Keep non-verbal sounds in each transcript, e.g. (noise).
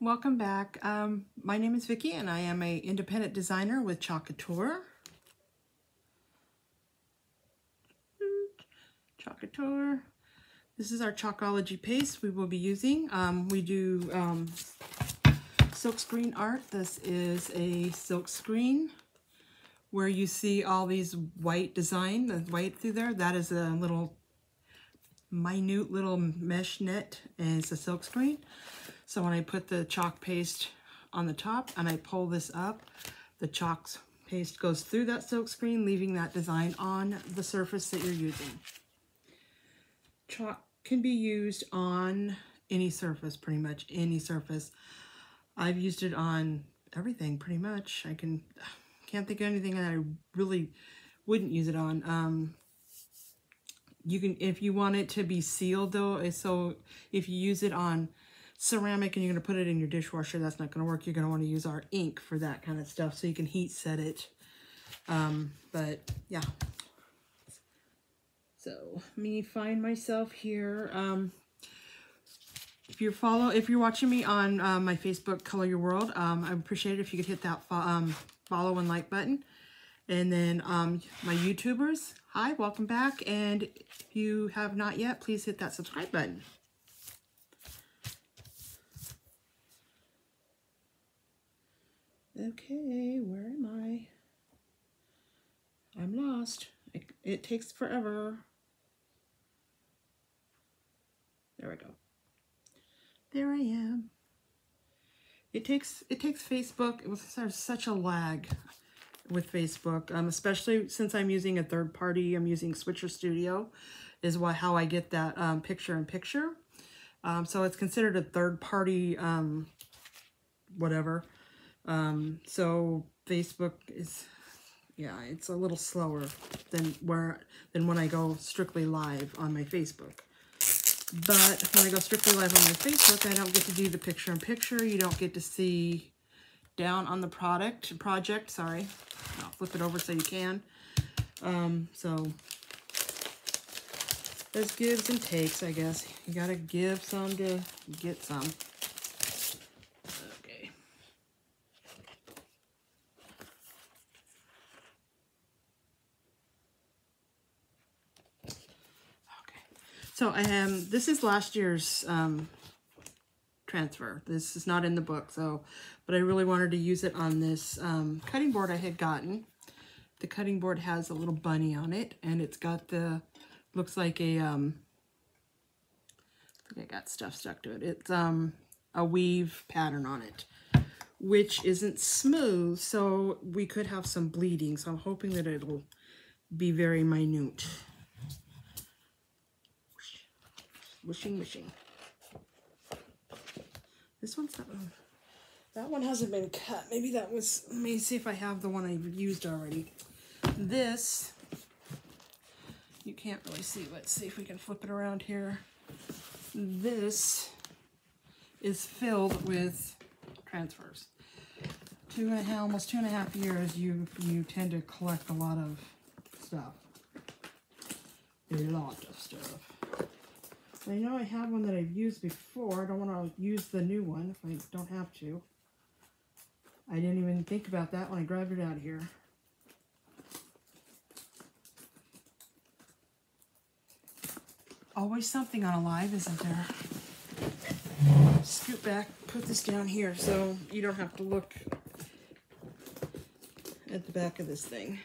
Welcome back. Um, my name is Vicki and I am a independent designer with. Chalk Couture. This is our Chalkology paste we will be using. Um, we do um, silk screen art. This is a silk screen where you see all these white design, the white through there. That is a little minute little mesh net and it's a silk screen. So when I put the chalk paste on the top and I pull this up, the chalk paste goes through that silk screen, leaving that design on the surface that you're using. Chalk can be used on any surface, pretty much any surface. I've used it on everything, pretty much. I can can't think of anything that I really wouldn't use it on. Um, you can, if you want it to be sealed though, so if you use it on ceramic and you're going to put it in your dishwasher, that's not going to work. You're going to want to use our ink for that kind of stuff so you can heat set it. Um, but yeah. So me find myself here. Um, if you follow, if you're watching me on uh, my Facebook, Color Your World, um, I appreciate it if you could hit that fo um, follow and like button. And then um, my YouTubers, hi, welcome back. And if you have not yet, please hit that subscribe button. Okay, where am I? I'm lost. It, it takes forever. There we go. There I am. It takes it takes Facebook. It was such a lag with Facebook, um, especially since I'm using a third party. I'm using Switcher Studio, is what how I get that um, picture in picture. Um, so it's considered a third party, um, whatever. Um, so Facebook is, yeah, it's a little slower than where than when I go strictly live on my Facebook. But when I go strictly live on my Facebook, I don't get to do the picture-in-picture. -picture. You don't get to see down on the product, project, sorry. I'll flip it over so you can. Um, so, there's gives and takes, I guess. You gotta give some to get some. Am, this is last year's um, transfer. This is not in the book, so, but I really wanted to use it on this um, cutting board I had gotten. The cutting board has a little bunny on it, and it's got the, looks like a, um, I think I got stuff stuck to it. It's um, a weave pattern on it, which isn't smooth, so we could have some bleeding. So I'm hoping that it'll be very minute. Wishing, machine. This one's not, that one hasn't been cut. Maybe that was, let me see if I have the one I've used already. This, you can't really see. Let's see if we can flip it around here. This is filled with transfers. Two and a half, almost two and a half years, you, you tend to collect a lot of stuff. A lot of stuff. I know I have one that I've used before. I don't want to use the new one if I don't have to. I didn't even think about that when I grabbed it out of here. Always something on a live, isn't there? Scoot back, put this down here so you don't have to look at the back of this thing.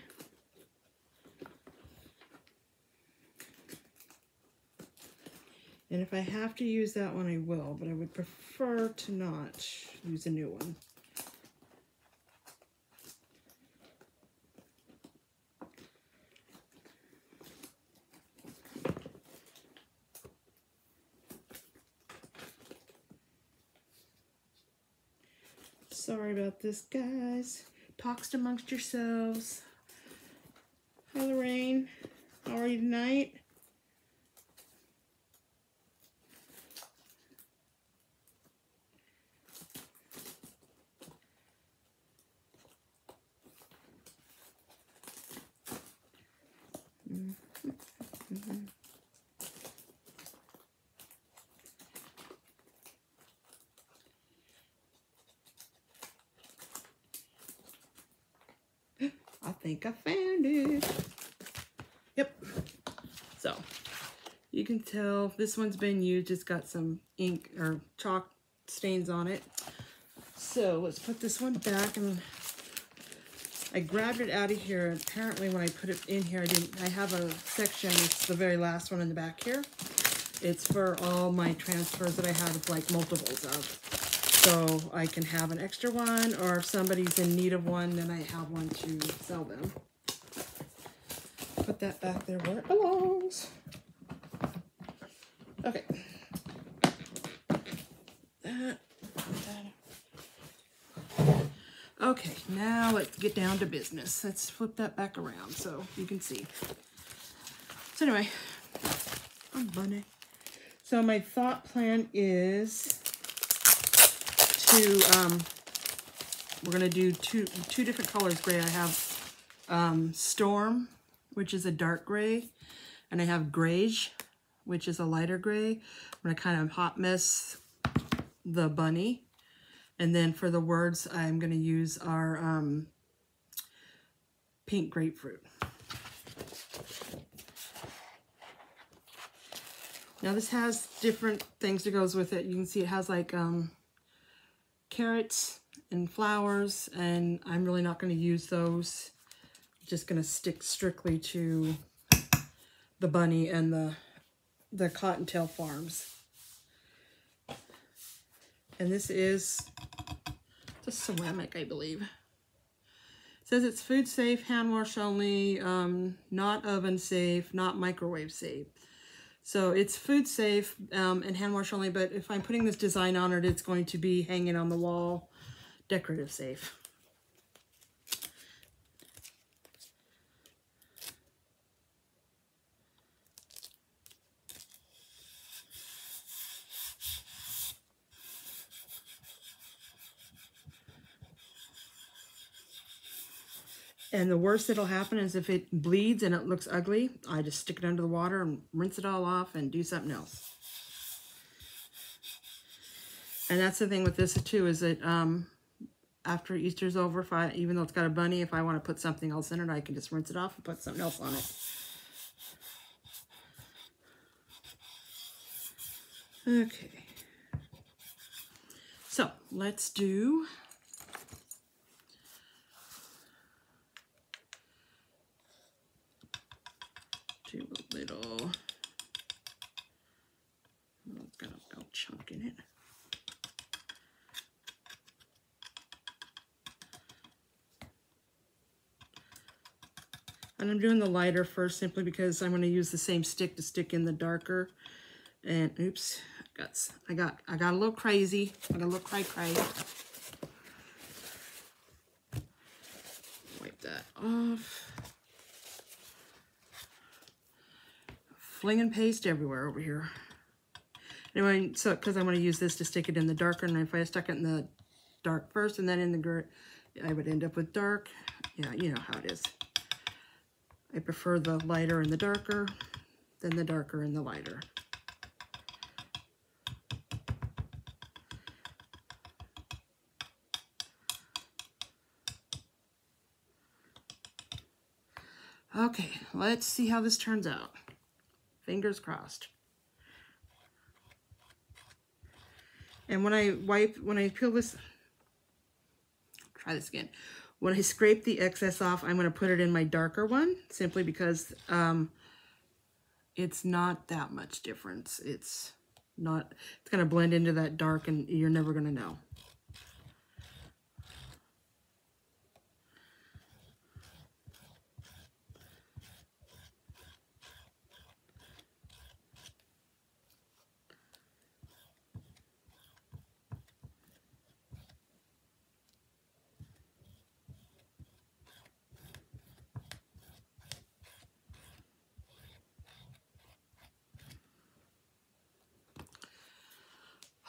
And if I have to use that one, I will, but I would prefer to not use a new one. Sorry about this, guys. Talks amongst yourselves. Hi, Lorraine. How are you tonight? Mm-hmm. I think I found it. Yep. So you can tell this one's been used. It's got some ink or chalk stains on it. So let's put this one back and I grabbed it out of here. Apparently when I put it in here, I didn't, I have a section, it's the very last one in the back here. It's for all my transfers that I have like multiples of. So I can have an extra one, or if somebody's in need of one, then I have one to sell them. Put that back there where it belongs. Okay. That, that. Okay, now let's get down to business. Let's flip that back around so you can see. So anyway, I'm bunny. So my thought plan is to, um, we're going to do two, two different colors gray. I have um, Storm, which is a dark gray, and I have Grayish, which is a lighter gray. I'm going to kind of hot mess the bunny. And then for the words, I'm going to use our um, pink grapefruit. Now this has different things that goes with it. You can see it has like um, carrots and flowers, and I'm really not going to use those. I'm Just going to stick strictly to the bunny and the the Cottontail Farms. And this is the ceramic, I believe. Says it's food safe, hand wash only, um, not oven safe, not microwave safe. So it's food safe um, and hand wash only, but if I'm putting this design on it, it's going to be hanging on the wall, decorative safe. And the worst that'll happen is if it bleeds and it looks ugly, I just stick it under the water and rinse it all off and do something else. And that's the thing with this too, is that um, after Easter's over, if I, even though it's got a bunny, if I want to put something else in it, I can just rinse it off and put something else on it. Okay. So let's do do a little, got a bell chunk in it. And I'm doing the lighter first simply because I'm going to use the same stick to stick in the darker. And oops, got I got I got a little crazy. I got a little cray cray. Wipe that off. Flinging paste everywhere over here. Anyway, so because I'm going to use this to stick it in the darker, and if I stuck it in the dark first and then in the grit, I would end up with dark. Yeah, you know how it is. I prefer the lighter and the darker than the darker and the lighter. Okay, let's see how this turns out. Fingers crossed. And when I wipe, when I peel this, try this again. When I scrape the excess off, I'm going to put it in my darker one, simply because um, it's not that much difference. It's not, it's going to blend into that dark and you're never going to know.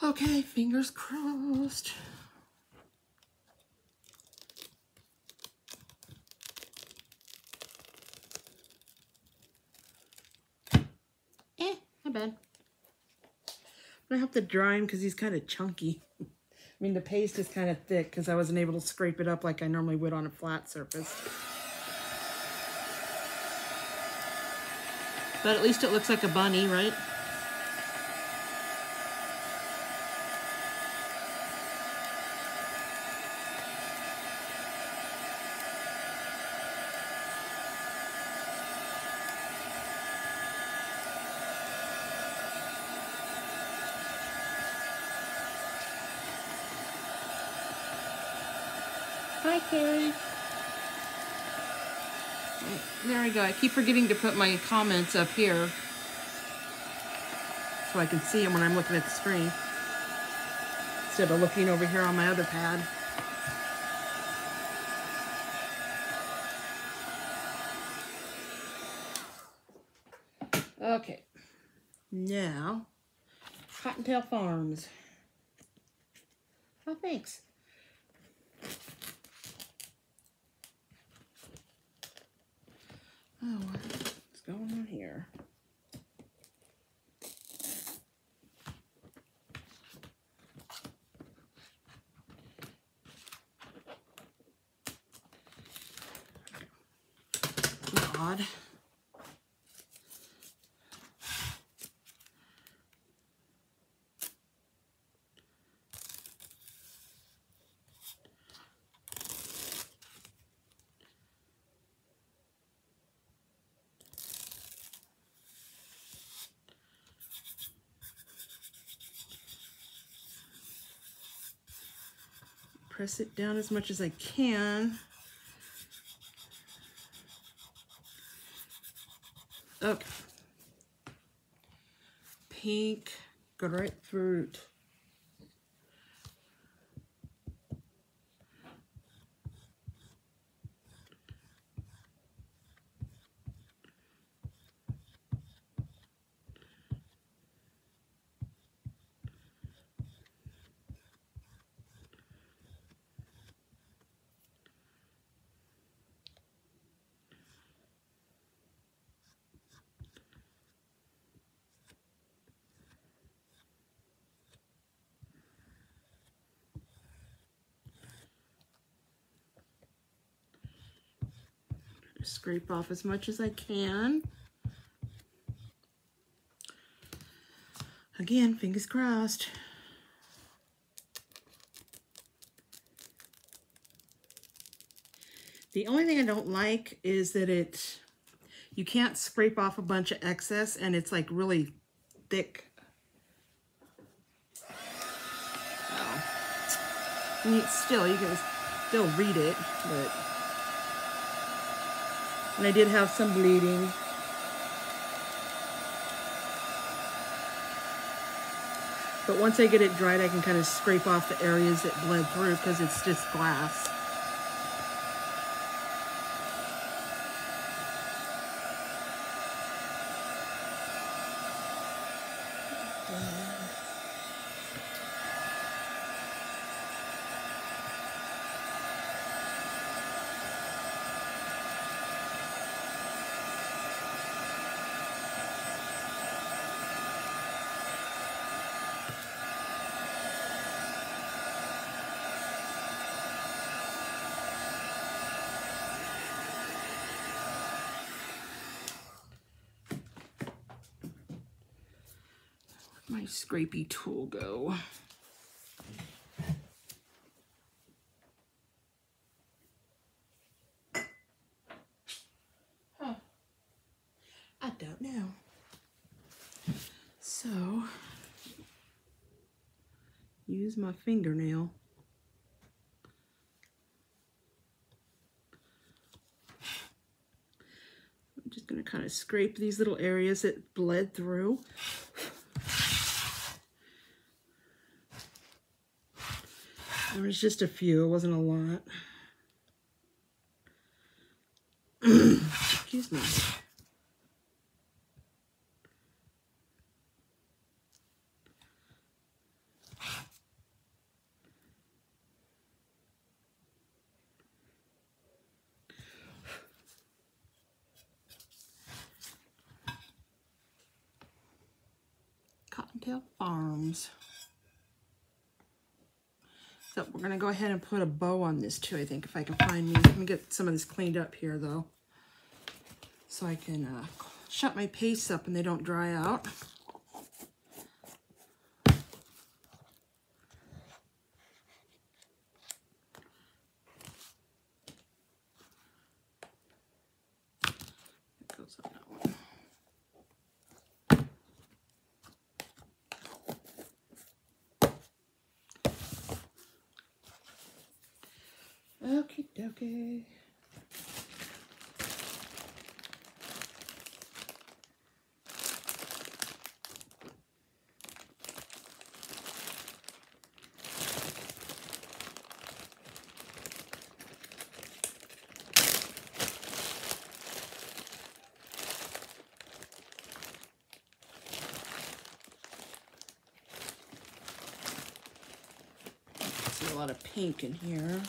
Okay, fingers crossed. Eh, not bad. But I have to dry him because he's kind of chunky. I mean, the paste is kind of thick because I wasn't able to scrape it up like I normally would on a flat surface. But at least it looks like a bunny, right? Go. I keep forgetting to put my comments up here so I can see them when I'm looking at the screen instead of looking over here on my other pad. Okay, now Cottontail Farms. Oh, thanks. Oh, what's going on here? God. Press it down as much as I can. Okay. Pink grapefruit. Scrape off as much as I can. Again, fingers crossed. The only thing I don't like is that it, you can't scrape off a bunch of excess and it's like really thick. Oh. I mean, still, you can still read it, but, and I did have some bleeding. But once I get it dried, I can kind of scrape off the areas that bled through because it's just glass. Scrapey tool go? Huh. I don't know. So, use my fingernail. I'm just going to kind of scrape these little areas that bled through. There was just a few, it wasn't a lot. (clears throat) Excuse me. Cottontail Farms. We're gonna go ahead and put a bow on this too, I think, if I can find me. Let me get some of this cleaned up here though. So I can uh, shut my pastes up and they don't dry out. That goes on that one. Okie dokie. A lot of pink in here.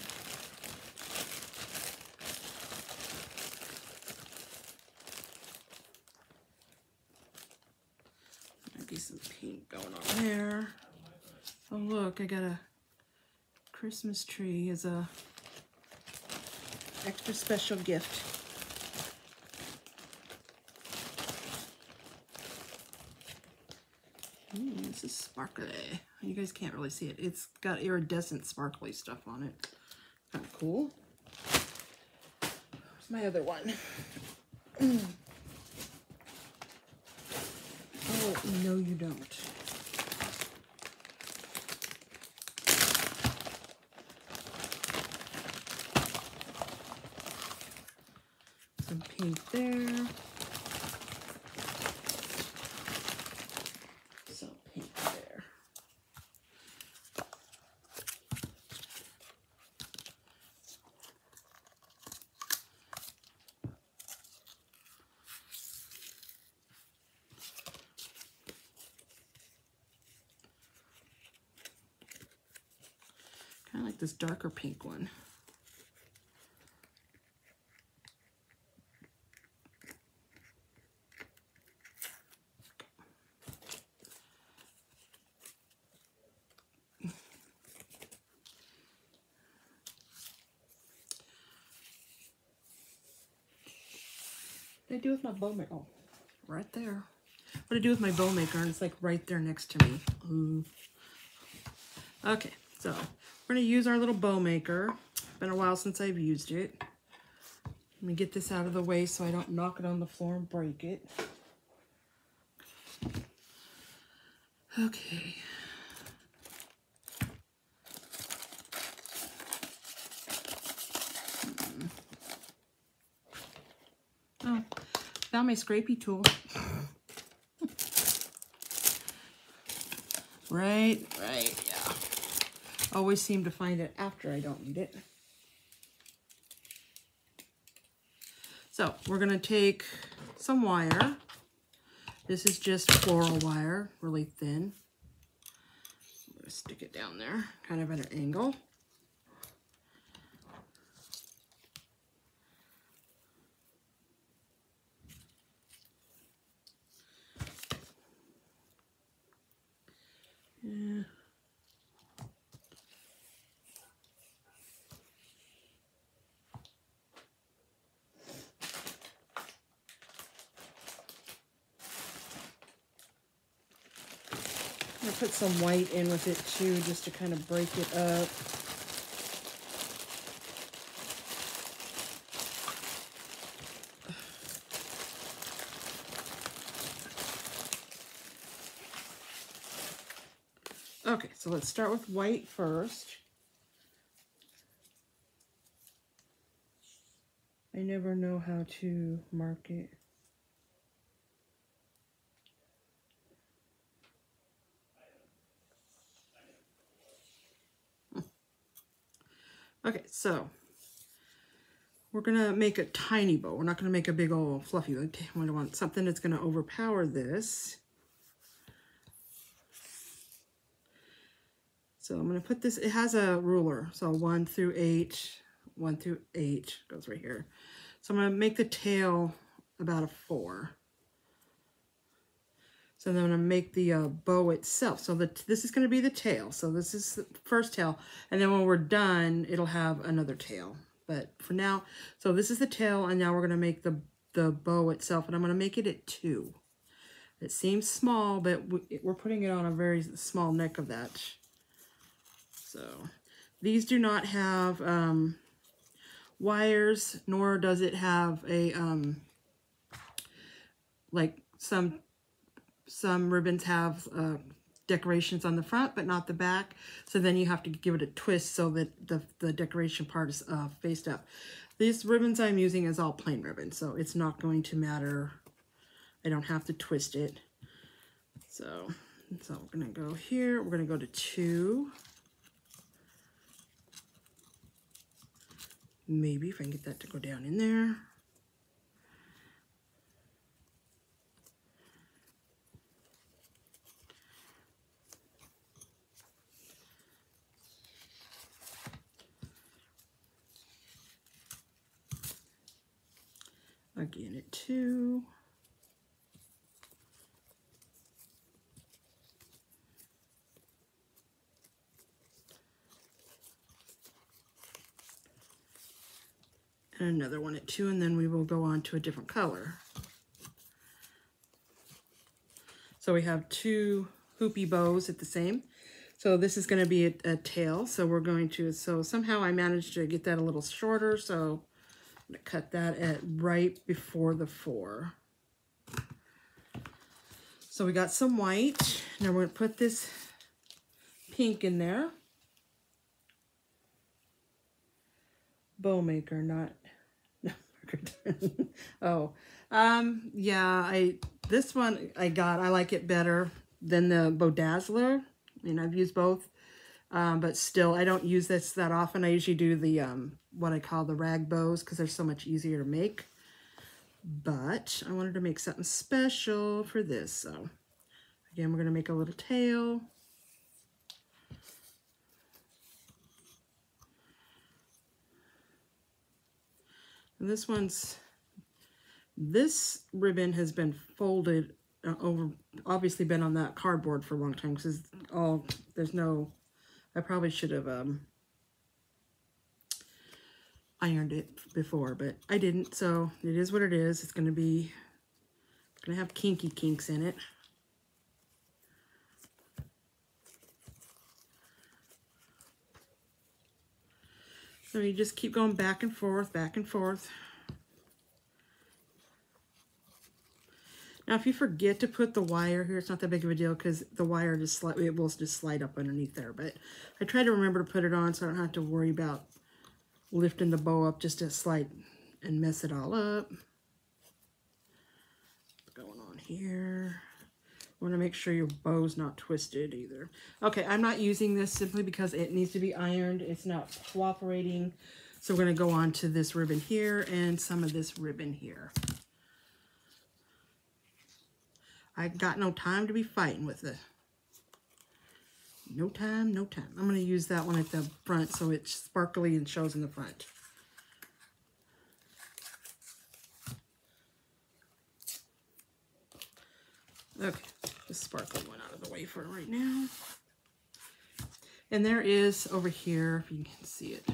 Might be some pink going on there. Oh look, I got a Christmas tree as a extra special gift. Ooh, this is sparkly. You guys can't really see it. It's got iridescent sparkly stuff on it. Kind of cool. Where's my other one? (clears throat) oh, no you don't. There. Some pink there. Kind of like this darker pink one. I do with my bow maker? Oh, right there. What I do with my bow maker, and it's like right there next to me. Ooh. Okay, so we're gonna use our little bow maker. Been a while since I've used it. Let me get this out of the way so I don't knock it on the floor and break it. Okay. Oh, found my scrapey tool. right, right, yeah. Always seem to find it after I don't need it. So we're gonna take some wire. This is just floral wire, really thin. I'm gonna stick it down there, kind of at an angle. Some white in with it too, just to kind of break it up. Okay, so let's start with white first. I never know how to mark it. Okay, so we're gonna make a tiny bow. We're not gonna make a big old fluffy. one. I want something that's gonna overpower this. So I'm gonna put this, it has a ruler. So one through eight, one through eight goes right here. So I'm gonna make the tail about a four. So then I'm gonna make the uh, bow itself. So the, this is gonna be the tail. So this is the first tail. And then when we're done, it'll have another tail. But for now, so this is the tail and now we're gonna make the the bow itself, and I'm going to make it at two. It seems small, but we're putting it on a very small neck of that. So these do not have um, wires, nor does it have a, um, like some, some ribbons have uh, decorations on the front, but not the back. So then you have to give it a twist so that the, the decoration part is uh, faced up. These ribbons I'm using is all plain ribbon, so it's not going to matter. I don't have to twist it. So, so we're going to go here. We're going to go to two. Maybe if I can get that to go down in there. Again at two. And another one at two, and then we will go on to a different color. So we have two hoopy bows at the same. So this is going to be a, a, tail. So we're going to, so somehow I managed to get that a little shorter. So cut that at right before the four. So we got some white. Now we're going to put this pink in there. Bow maker, not (laughs) oh, um, yeah, I this one I got. I like it better than the Bodazzler. I mean, I've used both, um, but still, I don't use this that often. I usually do the um, what I call the rag bows because they're so much easier to make. But I wanted to make something special for this. So again, we're going to make a little tail. And this one's, this ribbon has been folded uh, over, obviously been on that cardboard for a long time because all, there's no, I probably should have um, ironed it before, but I didn't, so it is what it is. It's going to be, going to have kinky kinks in it. So you just keep going back and forth, back and forth. Now, if you forget to put the wire here, it's not that big of a deal because the wire just slide, it will just slide up underneath there. But I try to remember to put it on so I don't have to worry about lifting the bow up just to slide and mess it all up. What's going on here? want to make sure your bow's not twisted either. Okay, I'm not using this simply because it needs to be ironed. It's not cooperating. So we're going to go on to this ribbon here and some of this ribbon here. I got no time to be fighting with it. No time, no time. I'm going to use that one at the front so it's sparkly and shows in the front. Okay the sparkly one out of the way for right now. And there is over here, if you can see it,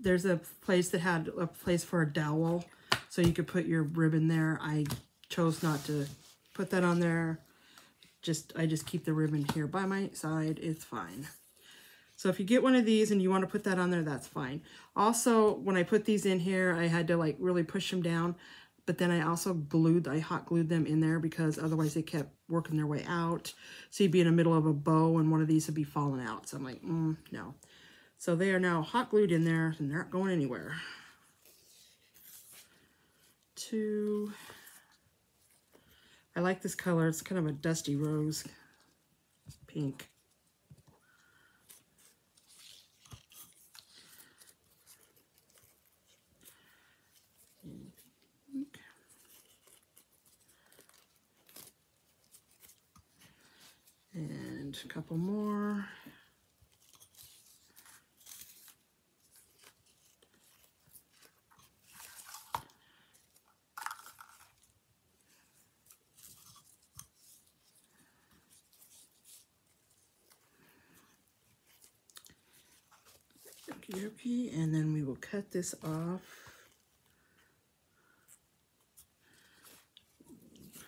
there's a place that had a place for a dowel, so you could put your ribbon there. I chose not to put that on there. Just I just keep the ribbon here by my side. It's fine. So if you get one of these and you want to put that on there, that's fine. Also, when I put these in here, I had to like really push them down but then I also glued, I hot glued them in there because otherwise they kept working their way out. So you'd be in the middle of a bow and one of these would be falling out. So I'm like, mm, no. So they are now hot glued in there and they're not going anywhere. Two. I like this color. It's kind of a dusty rose pink. And a couple more. And then we will cut this off.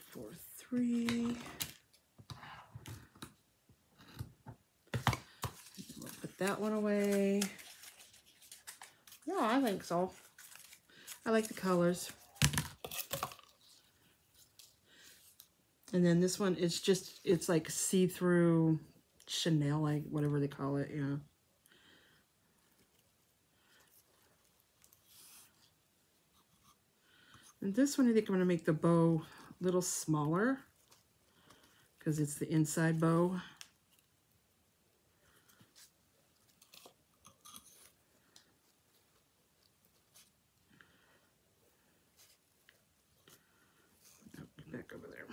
Four, three. We'll put that one away. Yeah, I think so. I like the colors. And then this one, it's just, it's like see-through Chanel, like whatever they call it, yeah. And this one, I think I'm going to make the bow a little smaller because it's the inside bow. Back over there.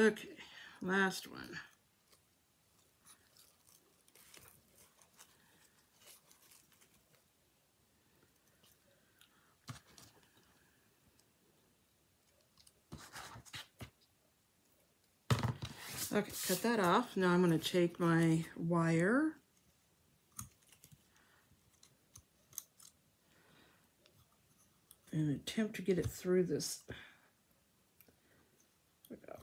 Okay, last one. Okay, cut that off. Now I'm going to take my wire. And attempt to get it through this. There we go.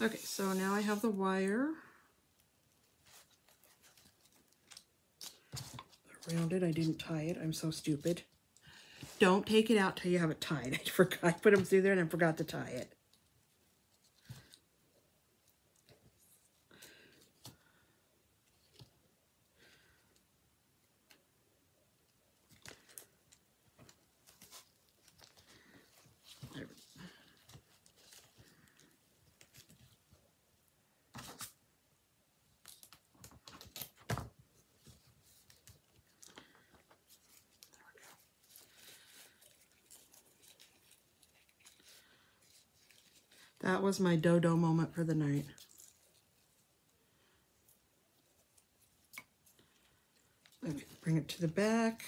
Okay, so now I have the wire. Around it, I didn't tie it. I'm so stupid. Don't take it out till you have it tied. (laughs) I forgot. I put them through there and I forgot to tie it. There we That was my dodo moment for the night. Bring it to the back.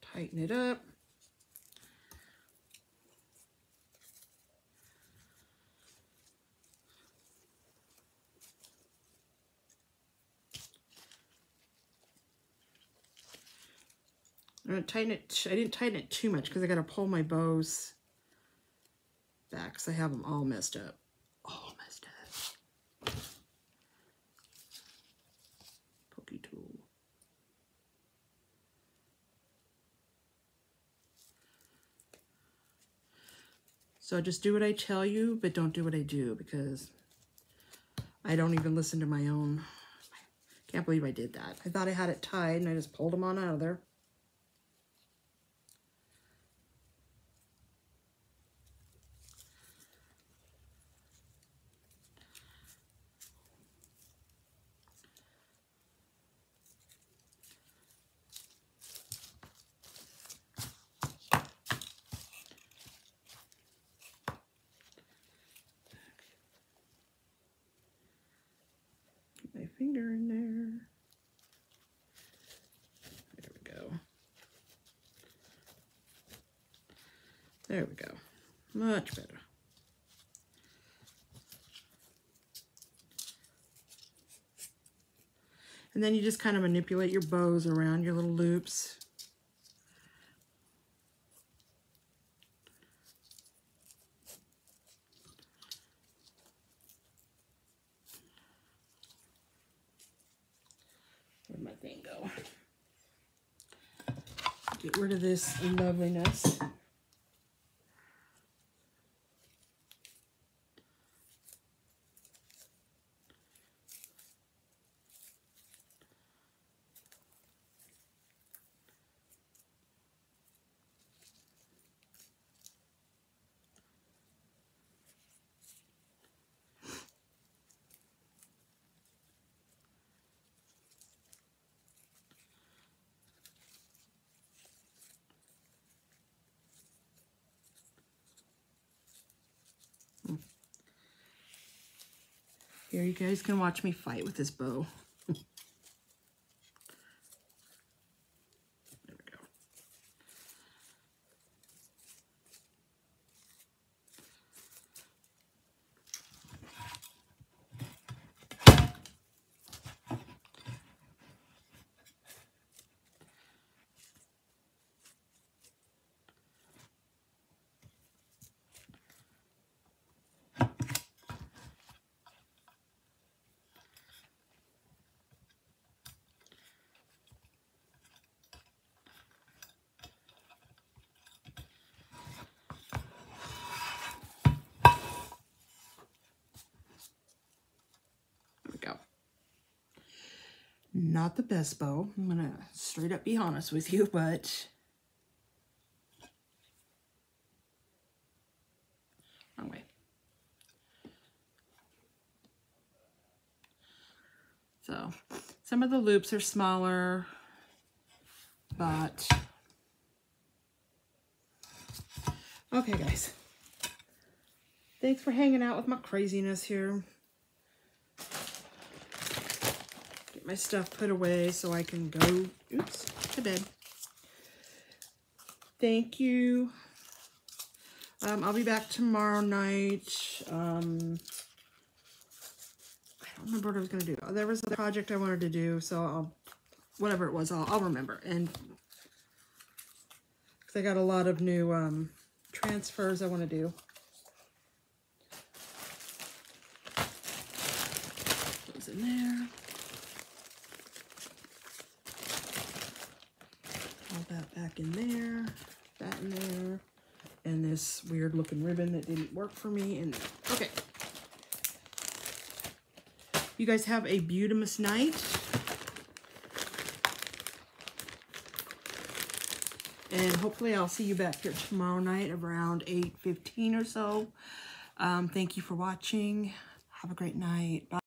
Tighten it up. Tighten it. I didn't tighten it too much because I gotta pull my bows back because I have them all messed up. All messed up. Pokey tool. So just do what I tell you, but don't do what I do because I don't even listen to my own. I Can't believe I did that. I thought I had it tied and I just pulled them on out of there. Get my finger in there. There we go. There we go. Much better. And then you just kind of manipulate your bows around your little loops. Where'd my thing go? Get rid of this loveliness. You guys can watch me fight with this bow. Not the best bow. I'm going to straight up be honest with you, but... Oh, Wrong way. So, some of the loops are smaller, but... Okay, guys. Thanks for hanging out with my craziness here. Get my stuff put away so I can go, oops, to bed. Thank you. Um, I'll be back tomorrow night. Um, I don't remember what I was going to do. There was a project I wanted to do, so I'll, whatever it was, I'll, I'll remember. And because I got a lot of new um, transfers I want to do. In there. That back in there, that in there, and this weird looking ribbon that didn't work for me. And okay. You guys have a beautimous night. And hopefully I'll see you back here tomorrow night around 8.15 or so. Um, thank you for watching. Have a great night. Bye.